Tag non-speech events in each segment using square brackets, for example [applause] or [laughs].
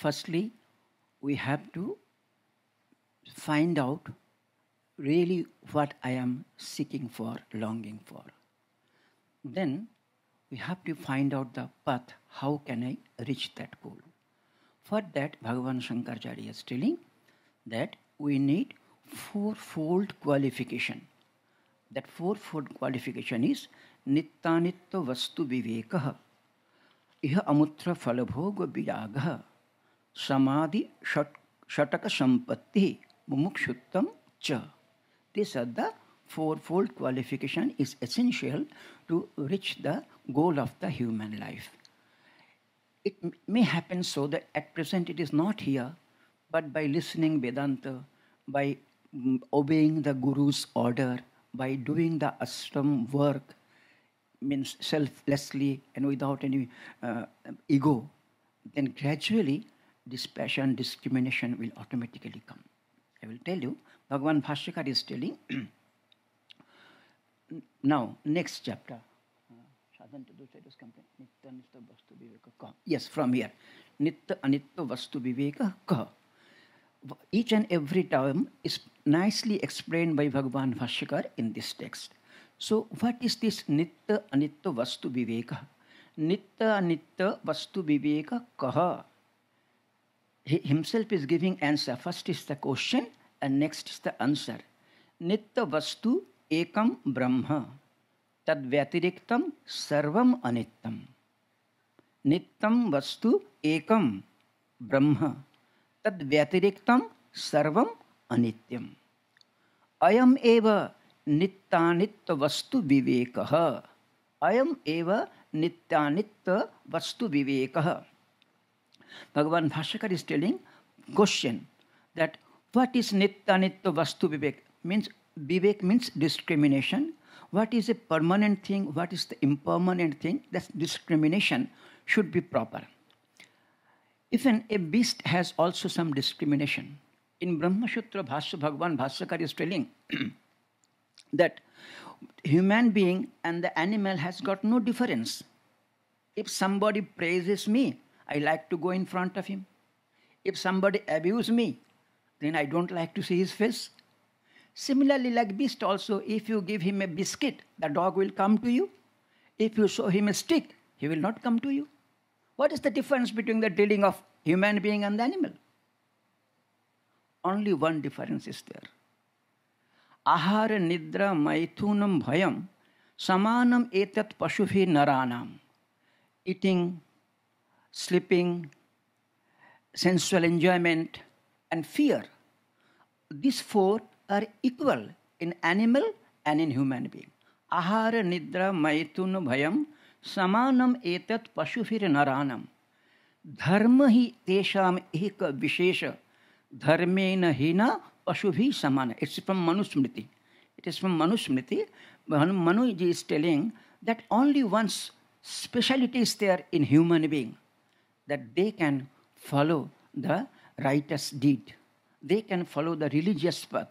firstly, we have to find out really what I am seeking for, longing for. Then we have to find out the path, how can I reach that goal. For that, Bhagavan Shankaracharya is telling that we need fourfold qualification. That fourfold qualification is Nittanitva Vastu Vivekah, Iha Amutra Falabhoga Viragah, Samadhi Shataka Sampatti, Mumukshuttam Cha. These are the fourfold qualification is essential to reach the goal of the human life. It may happen so that at present it is not here, but by listening Vedanta, by obeying the Guru's order, by doing the ashram work, means selflessly and without any uh, ego, then gradually this passion, discrimination will automatically come. I will tell you, Bhagavan Bhashyakar is telling, [clears throat] now, next chapter. Yes, from here. Nitya Anitya Vastu Viveka Kah. Each and every term is nicely explained by Bhagavan Bhashyakar in this text. So, what is this Nitya Anitya Vastu Viveka? Nitya Anitya Vastu Viveka Kaha. he himself is giving answer. First is the question and next is the answer. नित्य वस्तु एकम ब्रह्म तद व्यतिरिक्तम सर्वम अनित्यम नित्यम वस्तु एकम ब्रह्म तद व्यतिरिक्तम सर्वम अनित्यम अयम एव नित्यानित्य वस्तु विवेक अयम एव नित्यानित्य वस्तु विवेक Bhagavan Bhashyakar is telling question that what is Nitya Nitya Vastu Vivek? Means Vivek means discrimination. What is a permanent thing? What is the impermanent thing? That discrimination should be proper. Even a beast has also some discrimination. In Brahma Sutra Bhasya, Bhagavan Bhashyakar is telling [clears throat] that human being and the animal has got no difference. If somebody praises me, I like to go in front of him. If somebody abuses me, then I don't like to see his face. Similarly, like beast also, if you give him a biscuit, the dog will come to you. If you show him a stick, he will not come to you. What is the difference between the dealing of human being and the animal? Only one difference is there आहार निद्रा मैथुनम भयम समानम एतत् पशुभि नरानाम eating, sleeping, sensual enjoyment, and fear. These four are equal in animal and in human being. Ahara, nidra, maitun, bhayam, samanam etat pashufir naranam. धर्म ही तेषाम एक विशेष धर्मेण ही न Ashubhi Samana. It's from Manusmriti. It is from Manusmriti. Manuji is telling that only one speciality is there in human being that they can follow the righteous deed. They can follow the religious path.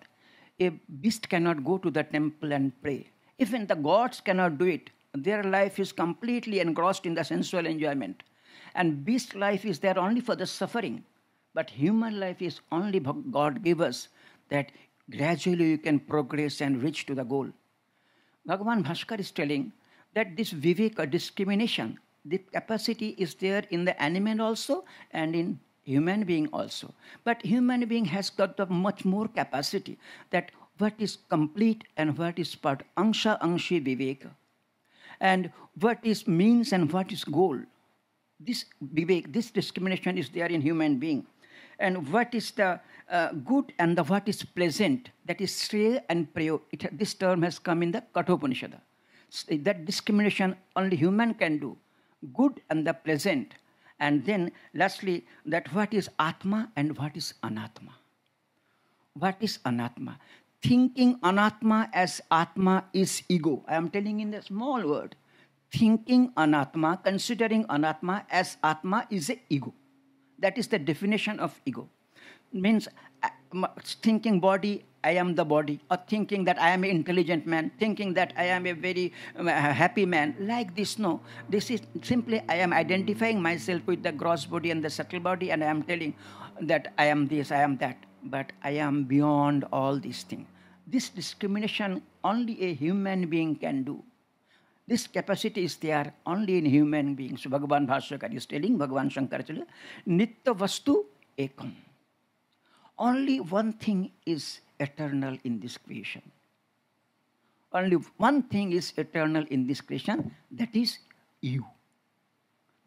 A beast cannot go to the temple and pray. Even the gods cannot do it. Their life is completely engrossed in the sensual enjoyment. And beast life is there only for the suffering. But human life is only God give us that gradually you can progress and reach to the goal. Bhagavan Bhashyakar is telling that this viveka, discrimination, the capacity is there in the animal also and in human being also. But human being has got the much more capacity that what is complete and what is part, angsha angshi viveka. And what is means and what is goal. This vivek, this discrimination is there in human being. And what is the uh, good and the what is pleasant, that is Shreya and Prayo. This term has come in the Kathopanishad. That discrimination only human can do. Good and the pleasant. And then lastly, that what is Atma and what is Anatma. What is Anatma? Thinking Anatma as Atma is ego. I am telling in a small word. Thinking Anatma, considering Anatma as Atma is a ego. That is the definition of ego means thinking body, I am the body, or thinking that I am an intelligent man, thinking that I am a very um, happy man. Like this, no. This is simply I am identifying myself with the gross body and the subtle body, and I am telling that I am this, I am that. But I am beyond all these things. This discrimination only a human being can do. This capacity is there only in human beings. Bhagavan Bhashyakar is telling, Bhagavan Shankaracharya, Nitya Vastu Ekam. Only one thing is eternal in this creation. Only one thing is eternal in this creation, that is you.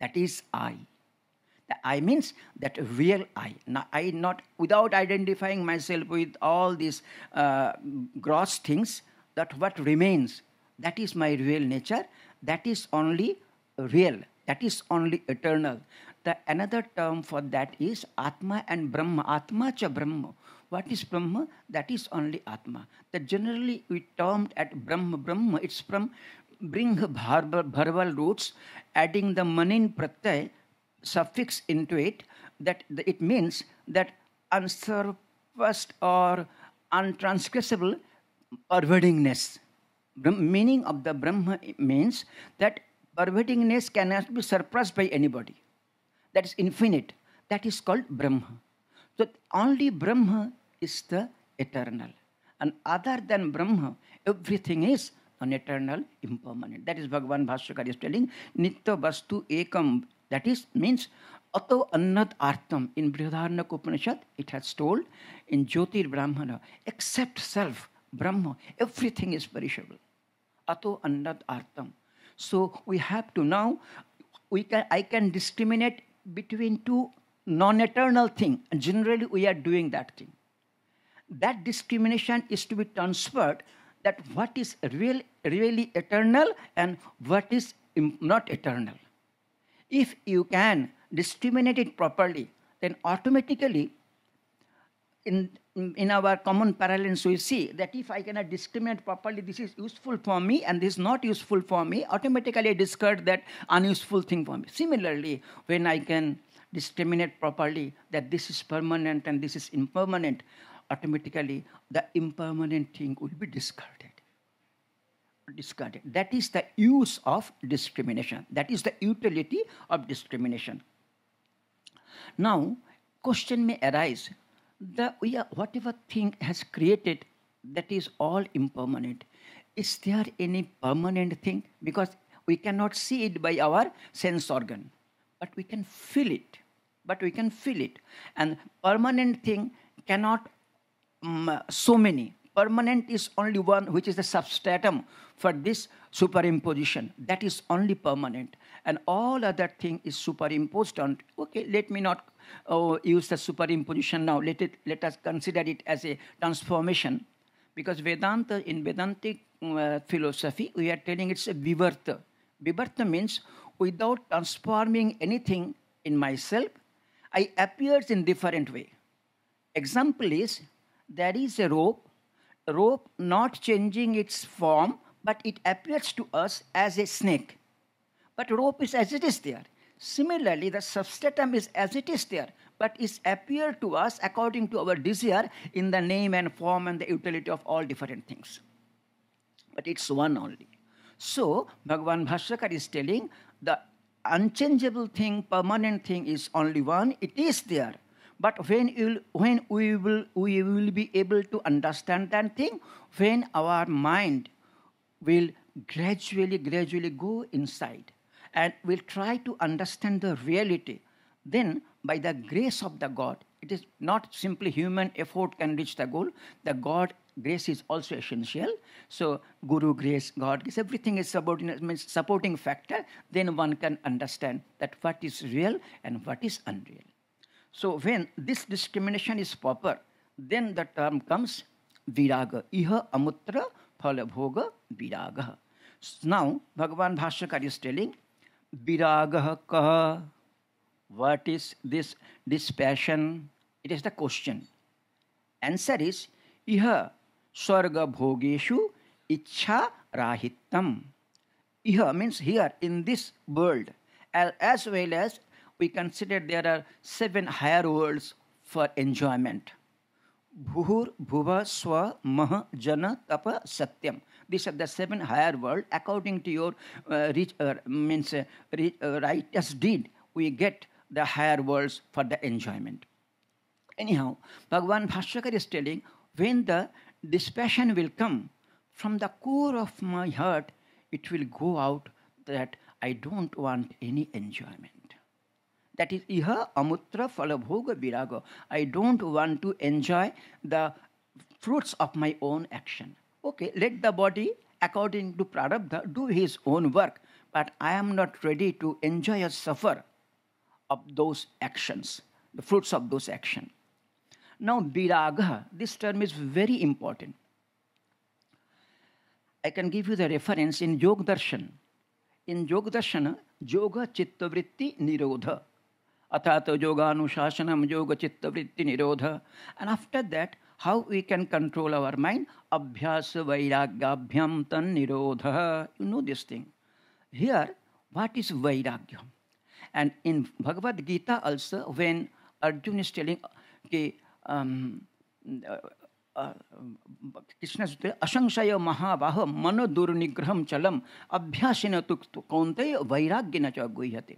That is I. The I means that real I. Now, I not without identifying myself with all these uh, gross things. That what remains, that is my real nature. That is only real. That is only eternal. The another term for that is Atma and Brahma. Atma cha Brahma. What is Brahma? That is only Atma. That generally we termed at Brahma. Brahma, it's from bring bharval roots, adding the manin pratyay suffix into it, that it means that unsurpassed or untransgressible pervadingness. Meaning of the Brahma means that pervadingness cannot be surpassed by anybody that is infinite. That is called Brahma. So only Brahma is the eternal. And other than Brahma, everything is an eternal, impermanent. That is Bhagavan Bhashyakar is telling, Nitya Vastu Ekam. That is, means, Ato Annad Artam. In Brihadaranyaka Upanishad, it has told, in Jyotir Brahmana, except self, Brahma, everything is perishable. Ato Annad Artam. So we have to now, we can, I can discriminate between two non-eternal things. And generally, we are doing that thing. That discrimination is to be transferred that what is real, really eternal and what is not eternal. If you can discriminate it properly, then automatically in, in our common parlance, we see that if I cannot discriminate properly, this is useful for me and this is not useful for me, automatically I discard that unuseful thing for me. Similarly, when I can discriminate properly that this is permanent and this is impermanent, automatically the impermanent thing will be discarded. Discarded. That is the use of discrimination. That is the utility of discrimination. Now, question may arise the are, whatever thing has created that is all impermanent. Is there any permanent thing? Because we cannot see it by our sense organ but we can feel it. But we can feel it. And permanent thing cannot um, so many. Permanent is only one which is the substratum for this superimposition. That is only permanent and all other thing is superimposed on okay let me not oh, use the superimposition now. Let, it, let us consider it as a transformation. Because Vedanta, in Vedantic uh, philosophy, we are telling it's a vivarta. Vivarta means without transforming anything in myself, I appears in different way. Example is there is a rope, rope not changing its form, but it appears to us as a snake. But rope is as it is there. Similarly, the substratum is as it is there, but is appear to us according to our desire in the name and form and the utility of all different things. But it's one only. So, Bhagavan Bhashyakar is telling the unchangeable thing, permanent thing is only one, it is there. But when, will when we, will, we will be able to understand that thing, when our mind will gradually, gradually go inside and will try to understand the reality, then by the grace of the God, it is not simply human effort can reach the goal. The God grace is also essential. So Guru grace, God grace, everything is supporting factor. Then one can understand that what is real and what is unreal. So when this discrimination is proper, then the term comes viraga. Iha amutra phala bhoga viraga. Now Bhagavan Bhashyakar is telling viragah kah. What is this dispassion? It is the question. Answer is iha swarga bhogeshu ichha rahitam. Iha means here in this world, as well as we consider there are seven higher worlds for enjoyment. Bhur, Bhuva, Swa, Mah, Jana, Tapa, Satyam. These are the seven higher world. According to your uh, rich, uh, means uh, rich, uh, righteous deed, we get the higher worlds for the enjoyment. Anyhow, Bhagavan Bhashyakar is telling when the dispassion will come from the core of my heart, it will go out that I don't want any enjoyment. That is iha amutra falabhoga viraga. I don't want to enjoy the fruits of my own action. Okay, let the body, according to Prarabdha, do his own work, but I am not ready to enjoy or suffer of those actions, the fruits of those actions. Now, viraga, this term is very important. I can give you the reference in Yog Darshan. In Yog Darshan, Yoga Chittavritti Nirodha. अर्थात योगानुशासन योग चित्तवृत्ति निरोध and after that how we can control our mind अभ्यास वैराग्याभ्यम तन निरोध you know this thing here what is vairagya and in Bhagavad Gita also when Arjun is telling के कृष्ण असंशय महाबाह मन दुर्निग्रह चलम अभ्यासिन तो कौनते वैराग्य न गुह्यते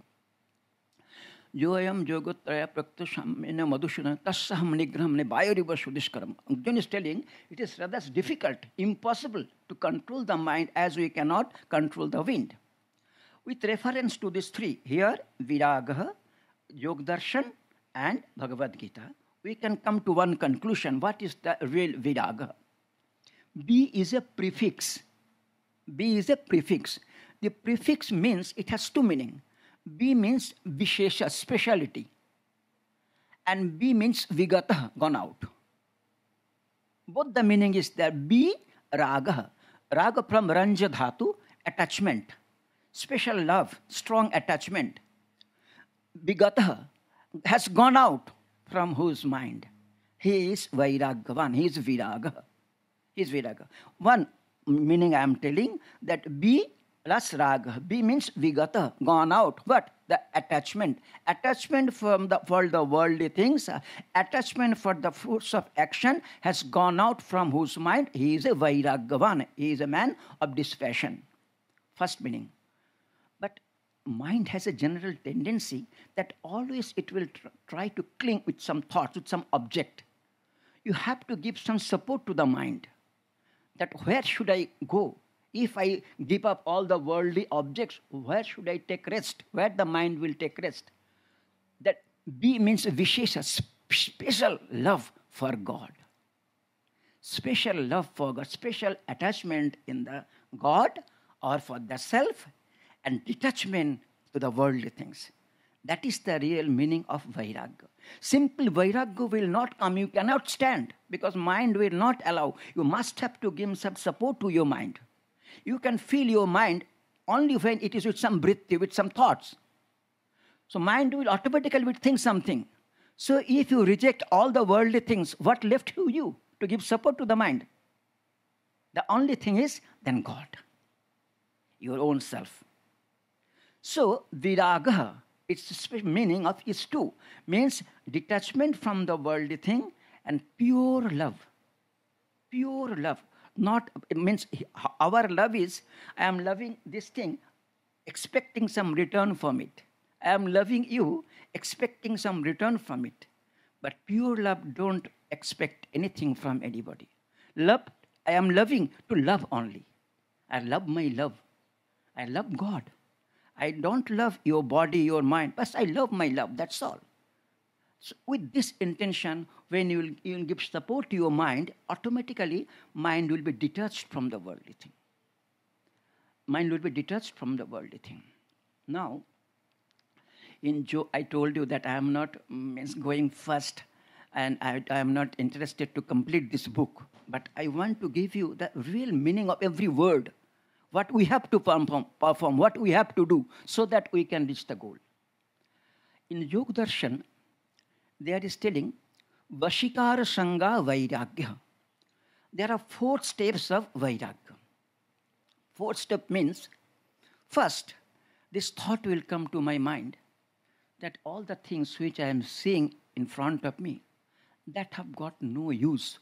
Yoyam Yogotraya Praktashamina Madhushana Tassaham Nigraham Nebayariva Sudishkaram. Arjuna is telling it is rather difficult, impossible to control the mind as we cannot control the wind. With reference to these three, here Viragaha, Yogdarshan and Bhagavad Gita, we can come to one conclusion. What is the real Viraga? B is a prefix. B is a prefix. The prefix means it has two meanings. B means Vishesha, speciality. And B means Vigata, gone out. Both the meaning is that B, Raga. Raga from Ranja Dhatu, attachment. Special love, strong attachment. Vigata has gone out from whose mind? He is Vairagavan, he is Viraga. He is Viraga. One meaning I am telling that B plus raga. B means vigata, gone out. What? The attachment. Attachment from the, for the worldly things, attachment for the fruits of action has gone out from whose mind? He is a vairagavan. He is a man of this fashion. First meaning. But mind has a general tendency that always it will tr- try to cling with some thoughts, with some object. You have to give some support to the mind. That where should I go? If I give up all the worldly objects, where should I take rest? Where the mind will take rest? That B means Vishesha, special love for God. Special love for God, special attachment in the God or for the self, and detachment to the worldly things. That is the real meaning of Vairagya. Simple Vairagya will not come. You cannot stand because mind will not allow. You must have to give some support to your mind. You can feel your mind only when it is with some vritti, with some thoughts. So mind will automatically think something. So if you reject all the worldly things, what left you, you to give support to the mind? The only thing is then God, your own self. So viraga, its meaning of is two, means detachment from the worldly thing and pure love. Pure love not it means our love is i am loving this thing expecting some return from it. I am loving you expecting some return from it. But pure love don't expect anything from anybody. Love i am loving to love only. I love my love. I love god. I don't love your body your mind but i love my love that's all so with this intention, when you will, give support to your mind, automatically mind will be detached from the worldly thing. Mind will be detached from the worldly thing. Now, in Joe, I told you that I am not mm, means going first and I, I am not interested to complete this book, but I want to give you the real meaning of every word, what we have to perform, perform what we have to do so that we can reach the goal. In Yog Darshan, there is telling Vashikara Sangha Vairagya. There are four steps of Vairagya. Fourth step means first, this thought will come to my mind that all the things which I am seeing in front of me, that have got no use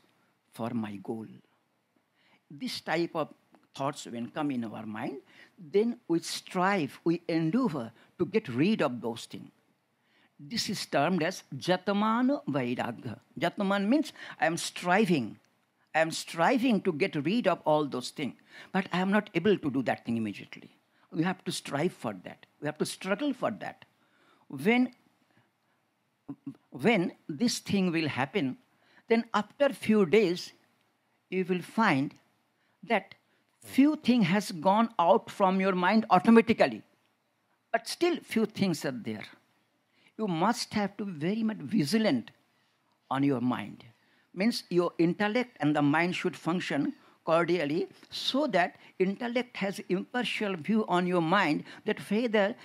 for my goal. This type of thoughts when come in our mind, then we strive, we endeavor to get rid of those things. This is termed as Jataman Vairagya. Jataman means I am striving. I am striving to get rid of all those things, but I am not able to do that thing immediately. We have to strive for that. We have to struggle for that. When, when this thing will happen, then after few days, you will find that few thing has gone out from your mind automatically but still few things are there you must have to be very much vigilant on your mind. Means your intellect and the mind should function cordially so that intellect has impartial view on your mind that whether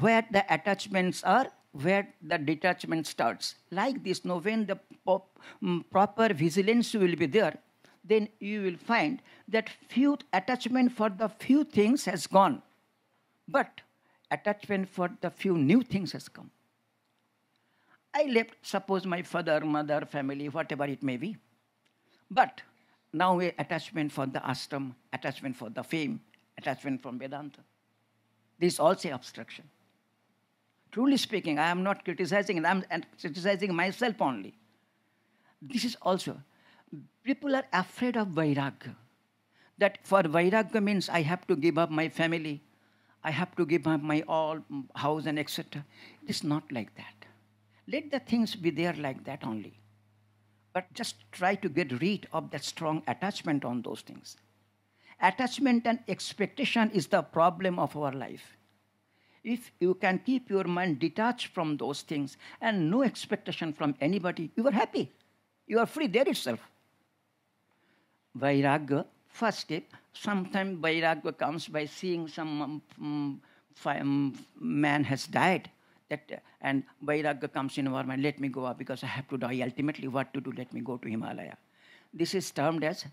where the attachments are where the detachment starts. Like this no when the pop, um, proper vigilance will be there then you will find that few attachment for the few things has gone but attachment for the few new things has come I left, suppose my father, mother, family, whatever it may be. But now attachment for the ashram, attachment for the fame, attachment from Vedanta. This also obstruction. Truly speaking, I am not criticizing, I am criticizing myself only. This is also, people are afraid of Vairagya. That for Vairagya means I have to give up my family, I have to give up my all house and etc. It is not like that. Let the things be there like that only. But just try to get rid of that strong attachment on those things. Attachment and expectation is the problem of our life. If you can keep your mind detached from those things and no expectation from anybody, you are happy. You are free there itself. Vairagya, first step, sometimes Vairagya comes by seeing some um, um, man has died that and vairagya comes in our mind let me go up because i have to die. Ultimately what to do? Let me go to himalaya. This is termed as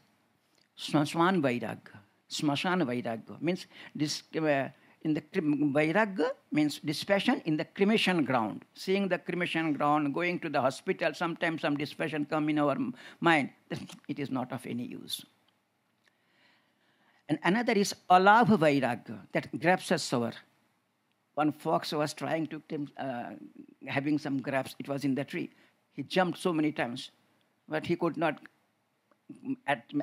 smashan vairagya. Smashan vairagya means this uh, in the vairagya means dispassion in the cremation ground. Seeing the cremation ground going to the hospital sometimes some dispassion come in our mind. It is not of any use. And another is alabha vairagya that grabs us over one fox was trying to uh, having some grapes. It was in the tree. He jumped so many times, but he could not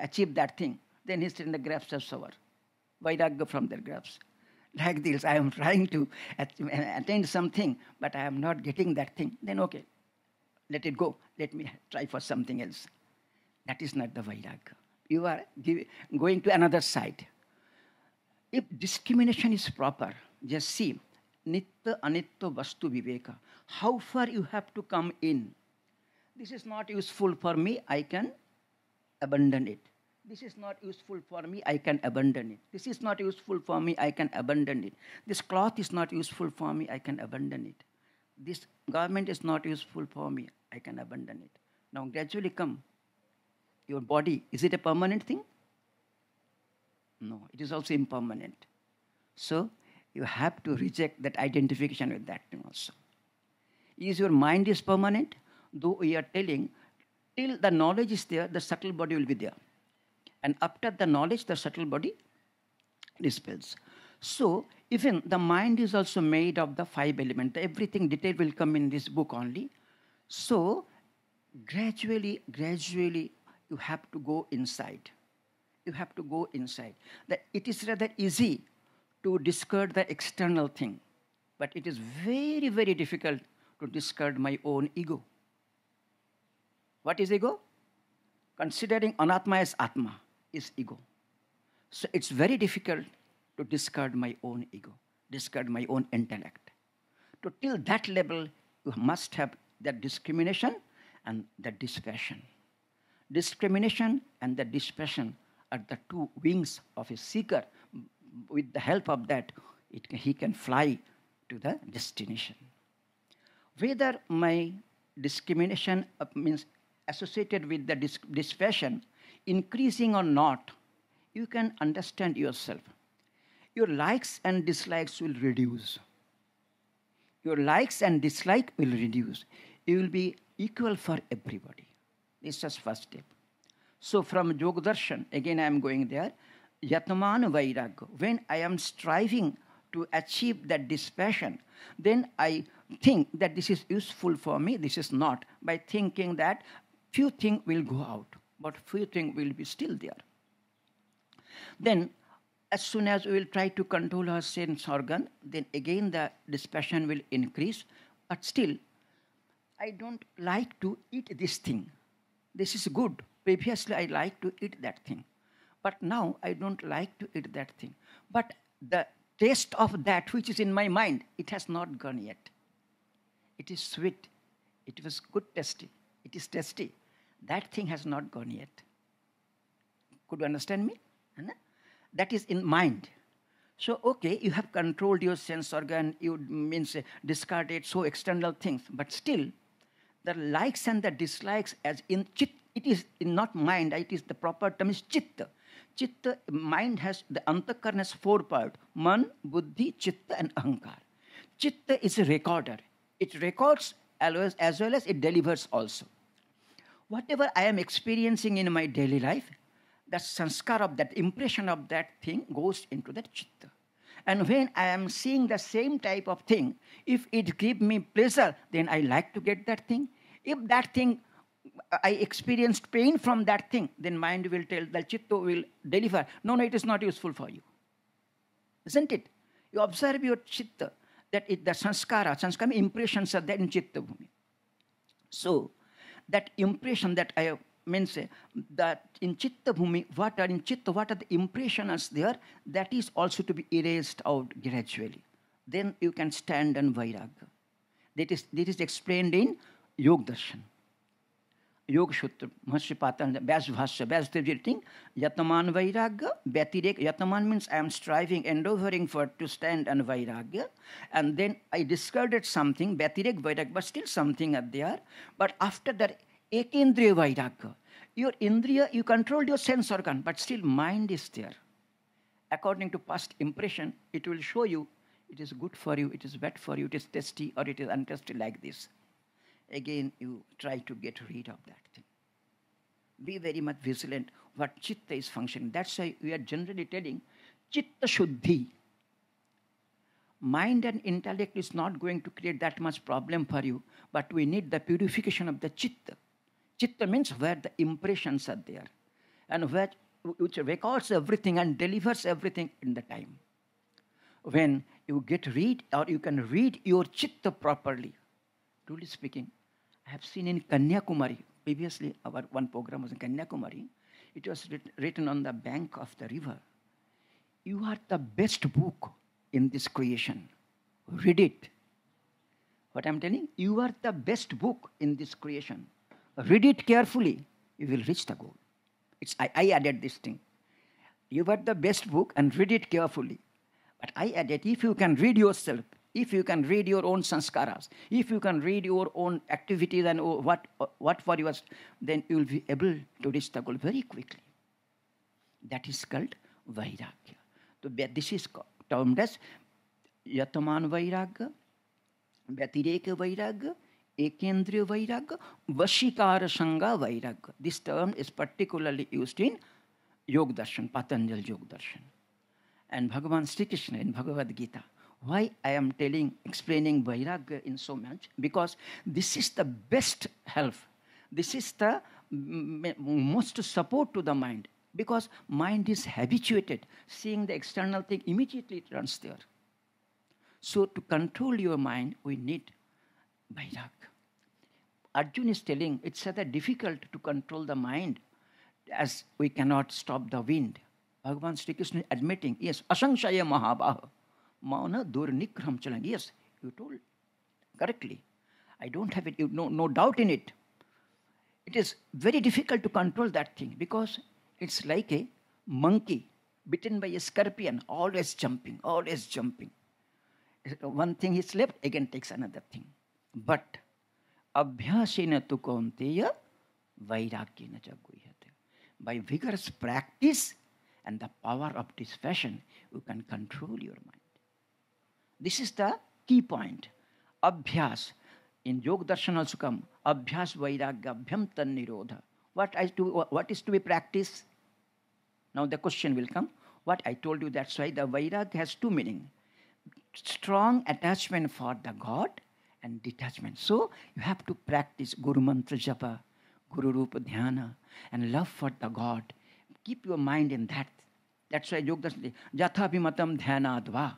achieve that thing. Then he said, "The grapes are sour. Go from the grapes?" [laughs] Like this, I am trying to attain something, but I am not getting that thing. Then okay, let it go. Let me try for something else. That is not the Vairagya. You are going to another side. If discrimination is proper, just see Nitya Anitya Vastu Viveka. How far you have to come in. This is not useful for me, I can abandon it. This is not useful for me, I can abandon it. This is not useful for me, I can abandon it. This cloth is not useful for me, I can abandon it. This garment is not useful for me, I can abandon it. Now, gradually come. Your body, is it a permanent thing? No, it is also impermanent. So, you have to reject that identification with that thing also. Is your mind is permanent? Though we are telling, till the knowledge is there, the subtle body will be there. And after the knowledge, the subtle body dispels. So, even the mind is also made of the five elements. Everything detail will come in this book only. So, gradually, gradually, you have to go inside. You have to go inside. That it is rather easy to discard the external thing. But it is very, very difficult to discard my own ego. What is ego? Considering anatma as atma is ego. So it's very difficult to discard my own ego, discard my own intellect. To till that level, you must have that discrimination and that dispassion. Discrimination and the dispassion are the two wings of a seeker with the help of that, it, he can fly to the destination. Whether my discrimination uh, means associated with the dis- dispassion increasing or not, you can understand yourself. Your likes and dislikes will reduce. Your likes and dislike will reduce. You will be equal for everybody. This is first step. So from Yogadarshan, again I am going there, Yatman Vairagya. When I am striving to achieve that dispassion, then I think that this is useful for me, this is not, by thinking that few things will go out, but few things will be still there. Then, as soon as we will try to control our sense organ, then again the dispassion will increase, but still, I don't like to eat this thing. This is good. Previously, I like to eat that thing. But now, I don't like to eat that thing. But the taste of that which is in my mind, it has not gone yet. It is sweet. It was good tasty. It is tasty. That thing has not gone yet. Could you understand me? That is in mind. So, okay, you have controlled your sense organ, you means uh, discarded so external things, but still, the likes and the dislikes as in chit, it is not mind, it is the proper term is chitta. Chitta, mind has, the antakarna has four part man, buddhi, chitta and ahankar. Chitta is a recorder. It records as well as, it delivers also. Whatever I am experiencing in my daily life, that sanskar of that impression of that thing goes into that chitta. And when I am seeing the same type of thing, if it gives me pleasure, then I like to get that thing. If that thing, I experienced pain from that thing, then mind will tell, the chitta will deliver. No, no, it is not useful for you. Isn't it? You observe your chitta, that it, the sanskara, sanskara impressions are there in chitta bhumi. So, that impression that I means that in chitta bhumi, what are in chitta, what are the impressions there, that is also to be erased out gradually. Then you can stand on vairagya. That is, that is explained in Yoga Darshan. Yoga Sutra, Maharshi Patanjali, Vyas Bhasya, Vyas writing, Yataman Vairagya, Vyatirek, Yataman means I am striving, endeavoring for to stand on Vairagya, and then I discarded something, Vyatirek Vairagya, but still something are there, but after that, Ekendriya Vairagya, your Indriya, you controlled your sense organ, but still mind is there. According to past impression, it will show you it is good for you, it is bad for you, it is tasty or it is untasty like this again you try to get rid of that thing. Be very much vigilant what chitta is functioning. That's why we are generally telling chitta shuddhi. Mind and intellect is not going to create that much problem for you, but we need the purification of the chitta. Chitta means where the impressions are there and where, which records everything and delivers everything in the time. When you get read or you can read your chitta properly, truly speaking, I have seen in Kanyakumari, previously our one program was in Kanyakumari, it was written on the bank of the river. You are the best book in this creation. Read it. What I'm telling? You are the best book in this creation. Read it carefully. You will reach the goal. It's, I, I added this thing. You are the best book and read it carefully. But I added, if you can read yourself, if you can read your own sanskaras, if you can read your own activities and what, uh, what for yours, then you will be able to reach the goal very quickly. That is called Vairagya. So this is termed as Yataman Vairagya, Vyatireka Vairagya, Ekendriya Vairagya, Vashikara Sangha Vairagya. This term is particularly used in Yoga Darshan, Patanjali Yoga Darshan. And Bhagavan Sri Krishna in Bhagavad Gita why I am telling, explaining Vairagya in so much? Because this is the best help. This is the most support to the mind. Because mind is habituated, seeing the external thing, immediately it runs there. So to control your mind, we need Vairagya. Arjun is telling it's rather difficult to control the mind as we cannot stop the wind. Bhagavan Sri Krishna is admitting, yes, asanshaya mahabaha. Mauna Durnikram Chalang. Yes, you told correctly. I don't have it, you, no, no doubt in it. It is very difficult to control that thing because it's like a monkey bitten by a scorpion, always jumping, always jumping. One thing is left, again takes another thing. But abhyasena tu kaunteya vairagyena jaguyate. By vigorous practice and the power of this fashion, you can control your mind. This is the key point. Abhyas. In Yoga Darshan also come. Abhyas Vairagya Abhyam Tan Nirodha. What, I to, what is to be practiced? Now the question will come. What I told you, that's why the Vairag has two meaning. Strong attachment for the God and detachment. So you have to practice Guru Mantra Japa, Guru Rupa Dhyana, and love for the God. Keep your mind in that. That's why Yoga says, Jatha Vimatam Dhyanadva.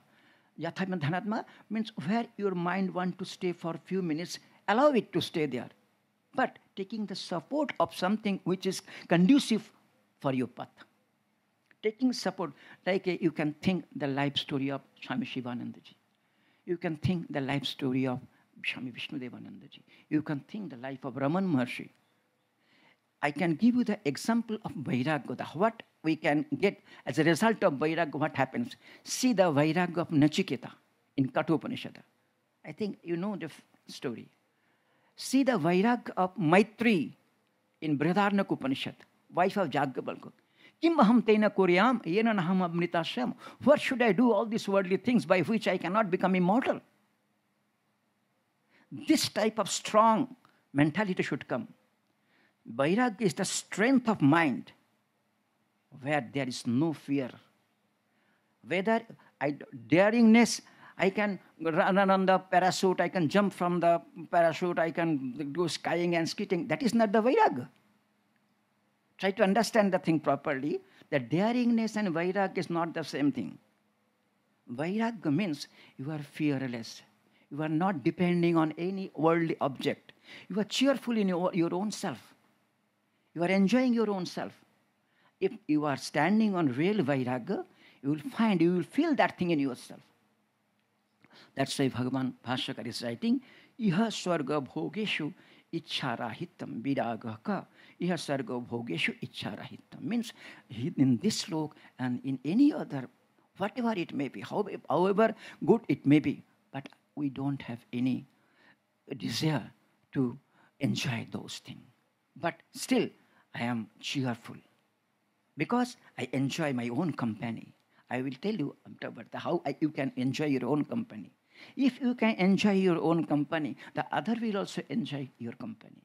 Jatha Dhanatma means where your mind want to stay for a few minutes, allow it to stay there. But taking the support of something which is conducive for your path. Taking support, like you can think the life story of Swami Sivanandaji. You can think the life story of Swami Vishnudevanandaji. You can think the life of Raman Maharshi. I can give you the example of Vairagya, what we can get as a result of Vairagya, what happens. See the Vairagya of Nachiketa in Kathopanishad. I think you know the story. See the Vairagya of Maitri in Brihadaranyaka Upanishad, wife of Jagyabalka. Kim aham tena koryam, yena naham amritashyam. What should I do all these worldly things by which I cannot become immortal? This type of strong mentality should come. Vairagya is the strength of mind where there is no fear. Whether I, daringness, I can run on the parachute, I can jump from the parachute, I can do skiing and skating. That is not the Vairagya. Try to understand the thing properly. The daringness and Vairagya is not the same thing. Vairagya means you are fearless. You are not depending on any worldly object. You are cheerful in your, your own self. You are enjoying your own self. If you are standing on real Vairagya, you will find, you will feel that thing in yourself. That's why Bhagavan Bhashyakar is writing, Iha Swarga Bhogeshu Icharahitam Viragaka. Iha Sarga Bhogeshu. Means in this slok and in any other, whatever it may be, however good it may be, but we don't have any desire to enjoy those things. But still, I am cheerful because I enjoy my own company. I will tell you um, about how you can enjoy your own company. If you can enjoy your own company, the other will also enjoy your company.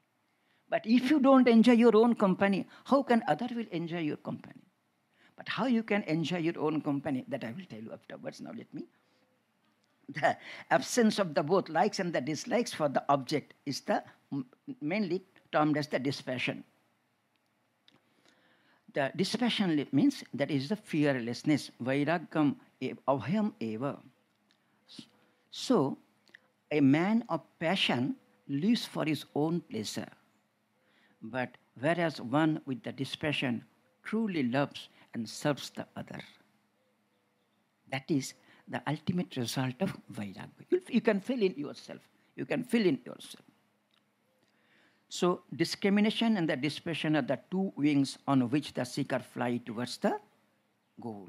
But if you don't enjoy your own company, how can other will enjoy your company? But how you can enjoy your own company, that I will tell you afterwards. Now let me. The absence of the both likes and the dislikes for the object is the mainly termed as the dispassion the dispassion means that is the fearlessness. Vairagam abhayam eva. So, a man of passion lives for his own pleasure. But whereas one with the dispassion truly loves and serves the other. That is the ultimate result of Vairagya. You can fill in yourself. You can fill in yourself. So discrimination and the dispassion are the two wings on which the seeker fly towards the goal.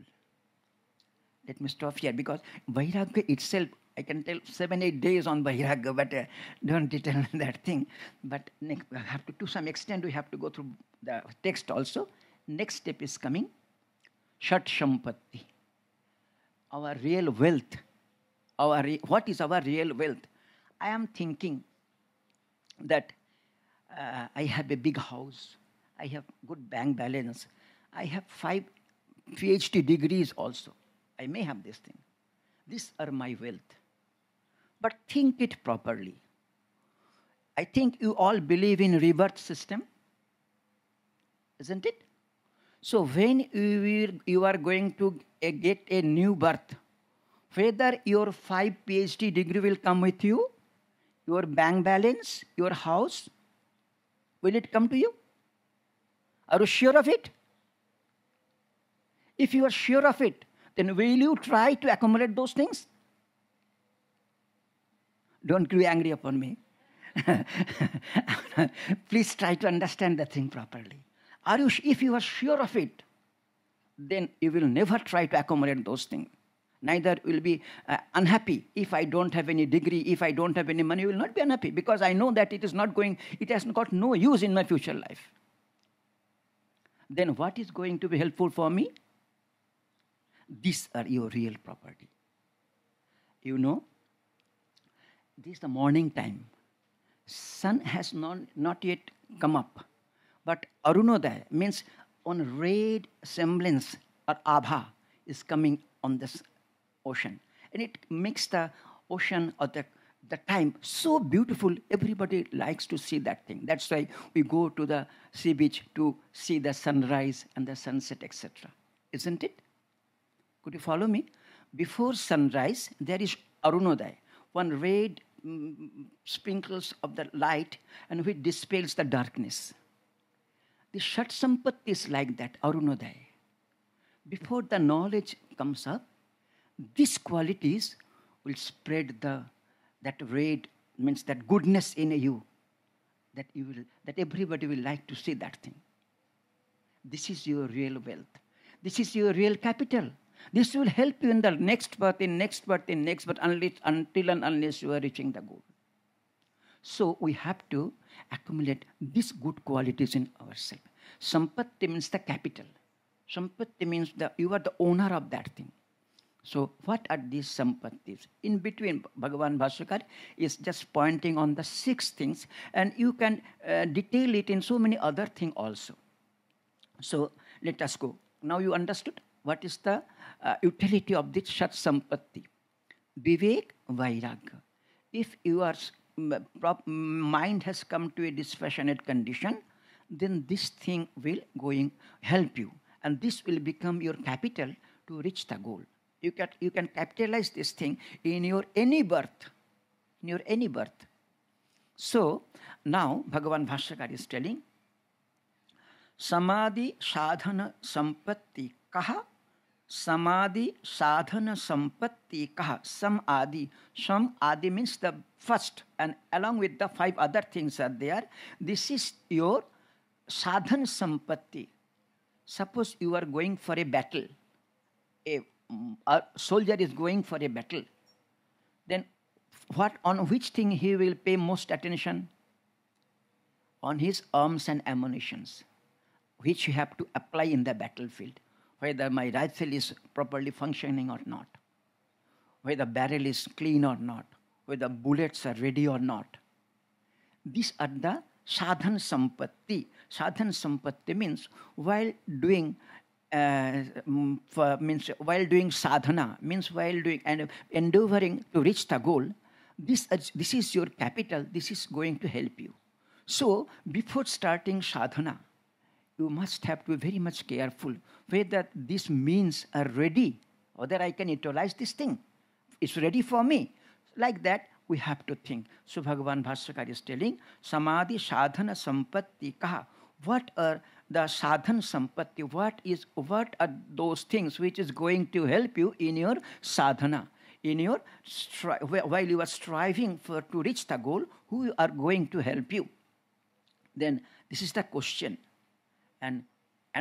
Let me stop here because Vairagya itself, I can tell seven, eight days on Vairagya, but uh, don't detail [laughs] that thing. But next, have to, to some extent, we have to go through the text also. Next step is coming Shat Sampatti. Our real wealth. Our re- what is our real wealth? I am thinking that uh, I have a big house, I have good bank balance, I have five PhD degrees also. I may have this thing. These are my wealth. But think it properly. I think you all believe in rebirth system, isn't it? So when you are going to get a new birth, whether your five PhD degree will come with you, your bank balance, your house, Will it come to you? Are you sure of it? If you are sure of it, then will you try to accumulate those things? Don't be angry upon me. [laughs] Please try to understand the thing properly. Are you, if you are sure of it, then you will never try to accommodate those things neither will be uh, unhappy if I don't have any degree, if I don't have any money, will not be unhappy because I know that it is not going, it has got no use in my future life. Then what is going to be helpful for me? These are your real property. You know, this is the morning time. Sun has not, not yet come up, but Arunodaya means on red semblance or abha is coming on this ocean. And it makes the ocean or the, the time so beautiful. Everybody likes to see that thing. That's why we go to the sea beach to see the sunrise and the sunset, etc. Isn't it? Could you follow me? Before sunrise, there is Arunodaya, one red mm, sprinkles of the light and which dispels the darkness. The Shat Sampatti is like that, Arunodaya. Before the knowledge comes up, these qualities will spread the that red means that goodness in you that you will that everybody will like to see that thing. This is your real wealth. This is your real capital. This will help you in the next birth in next birth in next birth unless, until and unless you are reaching the goal. So we have to accumulate these good qualities in ourselves. Sampatti means the capital. Sampatti means that you are the owner of that thing so, what are these sampattis? In between, Bhagavan Bhashyakar is just pointing on the six things, and you can uh, detail it in so many other things also. So, let us go. Now, you understood what is the uh, utility of this Shat Sampatti. Vivek Vairagya. If your mind has come to a dispassionate condition, then this thing will going help you, and this will become your capital to reach the goal you can you can capitalize this thing in your any birth in your any birth. So now bhagavan bhashyakar is telling samadhi sadhana sampatti kaha samadhi sadhana sampatti kaha sam adi means the first and along with the five other things are there. This is your sadhana sampatti. Suppose you are going for a battle a a soldier is going for a battle, then what on which thing he will pay most attention? On his arms and ammunitions, which you have to apply in the battlefield, whether my rifle is properly functioning or not, whether the barrel is clean or not, whether bullets are ready or not. These are the sadhan sampatti. Sadhan sampatti means while doing uh, for, means while doing sadhana, means while doing and endeavoring to reach the goal, this, uh, this is your capital, this is going to help you. So, before starting sadhana, you must have to be very much careful whether these means are ready, whether I can utilize this thing. It's ready for me. Like that, we have to think. So, Bhagavan Bhashyakar is telling, Samadhi sadhana sampatti kaha. What are the sadhan sampatti what is what are those things which is going to help you in your sadhana in your stri- while you are striving for to reach the goal who are going to help you then this is the question and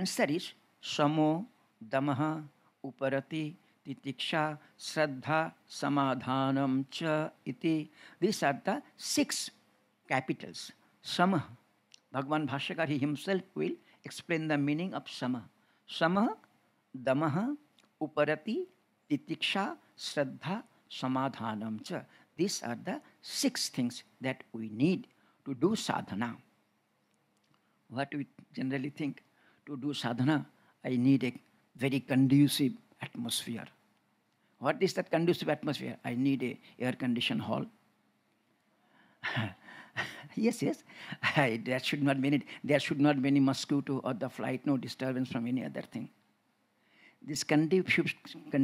answer is samo damaha uparati titiksha shraddha samadhanam cha iti these are the six capitals sama bhagwan bhashyakar he himself will explain the meaning of सम सम दमह उपरति तितिक्षा श्रद्धा समाधानम च this are the six things that we need to do sadhana what we generally think to do sadhana I need a very conducive atmosphere what is that conducive atmosphere I need a air condition hall yes, yes. there should not be any, there should not be any mosquito or the flight, no disturbance from any other thing. This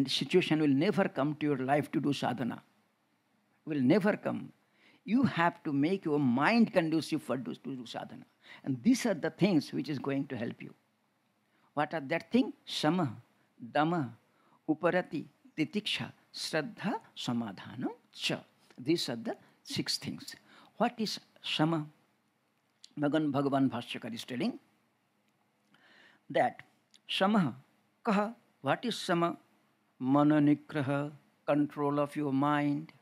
situation will never come to your life to do sadhana. Will never come. You have to make your mind conducive for do, to do sadhana. And these are the things which is going to help you. What are that thing? Sama, Dama, Uparati, Titiksha, Shraddha, Samadhana, Cha. These are the six things. What is Shama? Bhagavan, Bhagavan Bhashyakar is telling that Shama, Kaha, what is Shama? Mananikraha, control of your mind.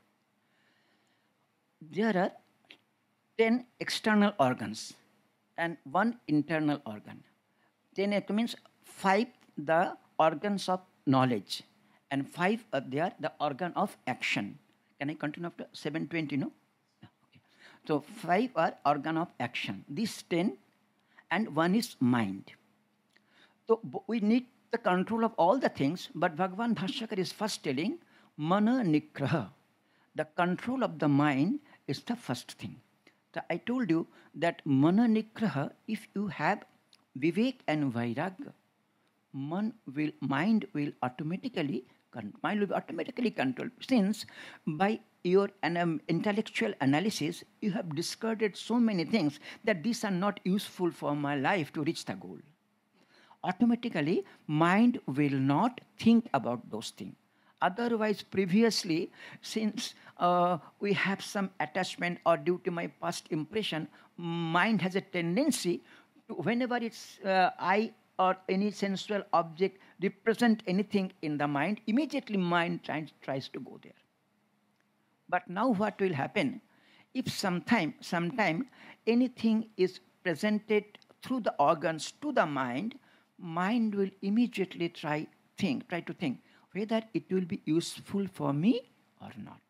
There are 10 external organs and one internal organ. Then it means five the organs of knowledge and five are there the organ of action. Can I continue after 720? No? So five are organ of action. These ten and one is mind. So we need the control of all the things, but Bhagavan Bhashyakar is first telling mana nikraha. The control of the mind is the first thing. So I told you that mana nikraha, if you have vivek and vairagya, man will, mind will automatically mind will be automatically controlled. Since by your um, intellectual analysis you have discarded so many things that these are not useful for my life to reach the goal. Automatically mind will not think about those things. Otherwise previously since uh, we have some attachment or due to my past impression mind has a tendency to whenever it's uh, i or any sensual object represent anything in the mind immediately mind tries, tries to go there. But now what will happen? If sometime sometime anything is presented through the organs to the mind mind will immediately try think try to think whether it will be useful for me or not.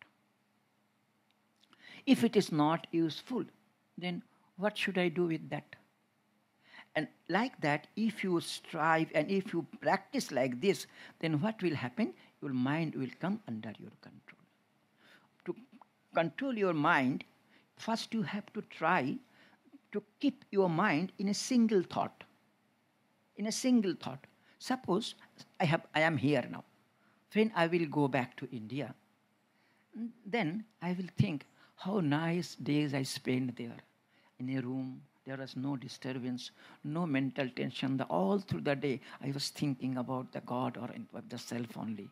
If it is not useful then what should i do with that and like that if you strive and if you practice like this then what will happen your mind will come under your control to control your mind first you have to try to keep your mind in a single thought in a single thought. Suppose I, have, I am here now. When I will go back to India, then I will think how nice days I spent there in a room. There was no disturbance, no mental tension. The, all through the day, I was thinking about the God or the self only.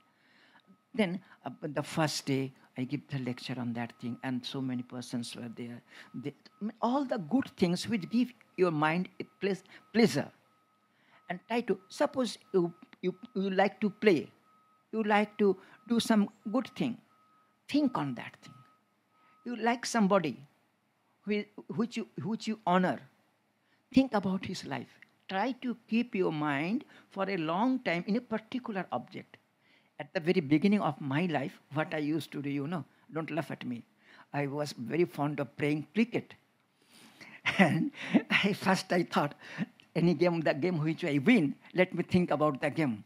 Then uh, the first day, I give the lecture on that thing, and so many persons were there. They, all the good things which give your mind a pleasure and try to suppose you, you, you like to play you like to do some good thing think on that thing you like somebody which you, which you honor think about his life try to keep your mind for a long time in a particular object at the very beginning of my life what i used to do you know don't laugh at me i was very fond of playing cricket [laughs] and I, first i thought any game, the game which I win, let me think about the game.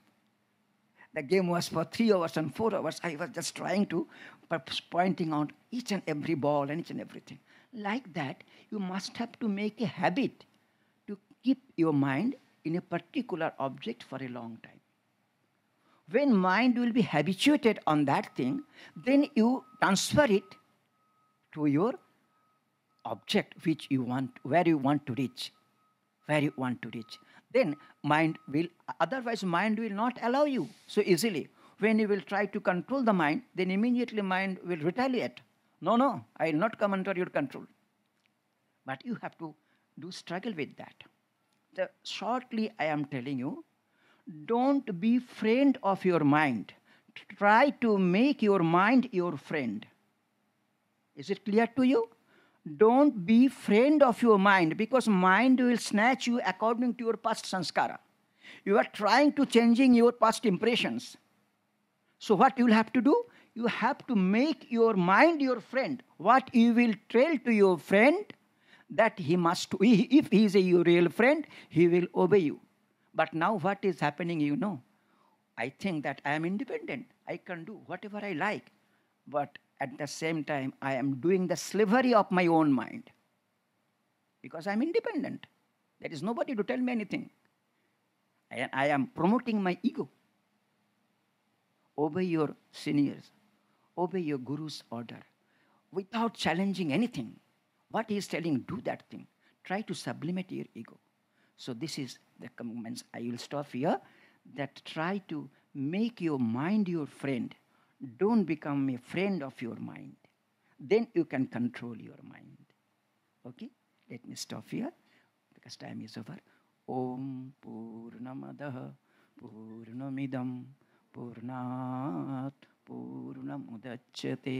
The game was for three hours and four hours. I was just trying to, pointing out each and every ball and each and everything. Like that, you must have to make a habit to keep your mind in a particular object for a long time. When mind will be habituated on that thing, then you transfer it to your object which you want, where you want to reach where you want to reach. Then mind will, otherwise, mind will not allow you so easily. When you will try to control the mind, then immediately mind will retaliate. No, no, I will not come under your control. But you have to do struggle with that. The, shortly, I am telling you, don't be friend of your mind. Try to make your mind your friend. Is it clear to you? don't be friend of your mind because mind will snatch you according to your past sanskara you are trying to changing your past impressions so what you will have to do you have to make your mind your friend. What you will tell to your friend that he must if he is a real friend he will obey you. But now what is happening you know? I think that i am independent. I can do whatever i like. But at the same time, I am doing the slavery of my own mind. Because I'm independent. There is nobody to tell me anything. I, I am promoting my ego. Obey your seniors, obey your guru's order without challenging anything. What he is telling, do that thing. Try to sublimate your ego. So, this is the comments. I will stop here. That try to make your mind your friend don't become a friend of your mind. Then you can control your mind. Okay? Let me stop here because time is over. Om Purnamadaha Purnamidam Purnat पूर्णमुदच्यते।